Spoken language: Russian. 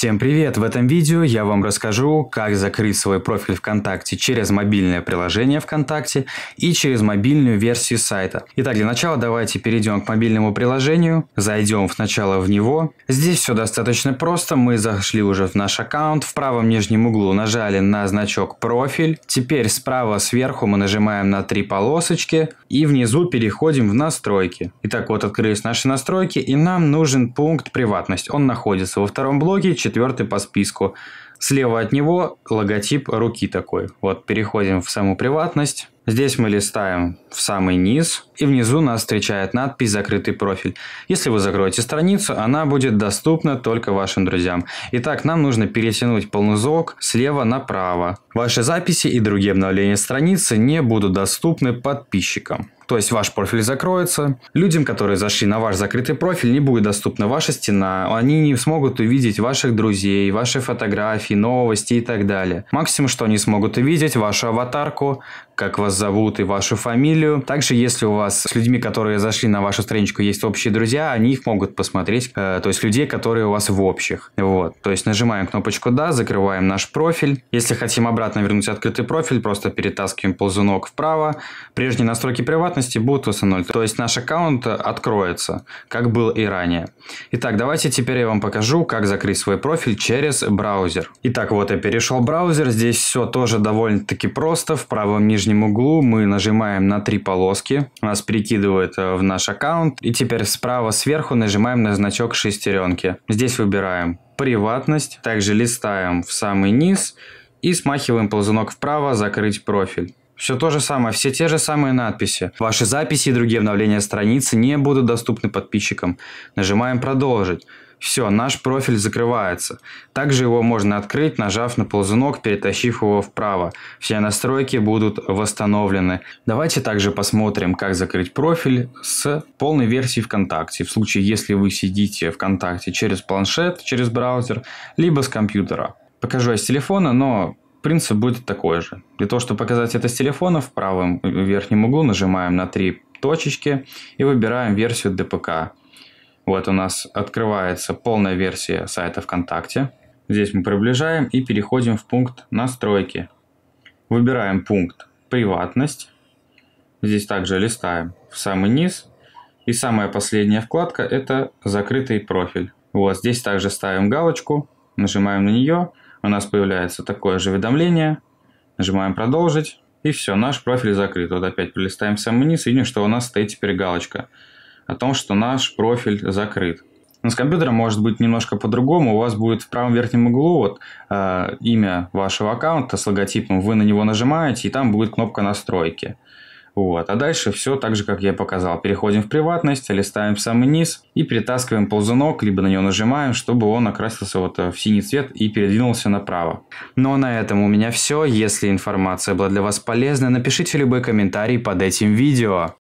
Всем привет! В этом видео я вам расскажу, как закрыть свой профиль ВКонтакте через мобильное приложение ВКонтакте и через мобильную версию сайта. Итак, для начала давайте перейдем к мобильному приложению, зайдем сначала в него. Здесь все достаточно просто, мы зашли уже в наш аккаунт, в правом нижнем углу нажали на значок профиль. Теперь справа сверху мы нажимаем на три полосочки и внизу переходим в настройки. Итак, вот открылись наши настройки и нам нужен пункт приватность. Он находится во втором блоке четвертый по списку. Слева от него логотип руки такой. Вот переходим в саму приватность. Здесь мы листаем в самый низ, и внизу нас встречает надпись «Закрытый профиль». Если вы закроете страницу, она будет доступна только вашим друзьям. Итак, нам нужно перетянуть полнозок слева направо. Ваши записи и другие обновления страницы не будут доступны подписчикам. То есть ваш профиль закроется. Людям, которые зашли на ваш закрытый профиль, не будет доступна ваша стена. Они не смогут увидеть ваших друзей, ваши фотографии, новости и так далее. Максимум, что они смогут увидеть, вашу аватарку, как вас зовут и вашу фамилию. Также, если у вас с людьми, которые зашли на вашу страничку, есть общие друзья, они их могут посмотреть. Э, то есть людей, которые у вас в общих. Вот. То есть нажимаем кнопочку «Да», закрываем наш профиль. Если хотим обратно вернуть открытый профиль, просто перетаскиваем ползунок вправо. Прежние настройки приватности будут восстановлены. То есть наш аккаунт откроется, как был и ранее. Итак, давайте теперь я вам покажу, как закрыть свой профиль через браузер. Итак, вот я перешел в браузер. Здесь все тоже довольно-таки просто. В правом нижнем нижнем углу мы нажимаем на три полоски. Нас перекидывает э, в наш аккаунт. И теперь справа сверху нажимаем на значок шестеренки. Здесь выбираем приватность. Также листаем в самый низ и смахиваем ползунок вправо «Закрыть профиль». Все то же самое, все те же самые надписи. Ваши записи и другие обновления страницы не будут доступны подписчикам. Нажимаем «Продолжить». Все, наш профиль закрывается. Также его можно открыть, нажав на ползунок, перетащив его вправо. Все настройки будут восстановлены. Давайте также посмотрим, как закрыть профиль с полной версией ВКонтакте. В случае, если вы сидите ВКонтакте через планшет, через браузер, либо с компьютера. Покажу я с телефона, но принцип будет такой же. Для того, чтобы показать это с телефона, в правом верхнем углу нажимаем на три точечки и выбираем версию ДПК. Вот у нас открывается полная версия сайта ВКонтакте. Здесь мы приближаем и переходим в пункт «Настройки». Выбираем пункт «Приватность». Здесь также листаем в самый низ. И самая последняя вкладка – это «Закрытый профиль». Вот здесь также ставим галочку, нажимаем на нее, у нас появляется такое же уведомление, нажимаем «Продолжить», и все, наш профиль закрыт. Вот опять пролистаем самый низ, и видим, что у нас стоит теперь галочка – о том, что наш профиль закрыт. Но с компьютером может быть немножко по-другому. У вас будет в правом верхнем углу вот, э, имя вашего аккаунта с логотипом. Вы на него нажимаете, и там будет кнопка настройки. Вот. А дальше все так же, как я показал. Переходим в приватность, листаем в самый низ и перетаскиваем ползунок, либо на него нажимаем, чтобы он окрасился вот в синий цвет и передвинулся направо. Ну а на этом у меня все. Если информация была для вас полезна, напишите любой комментарий под этим видео.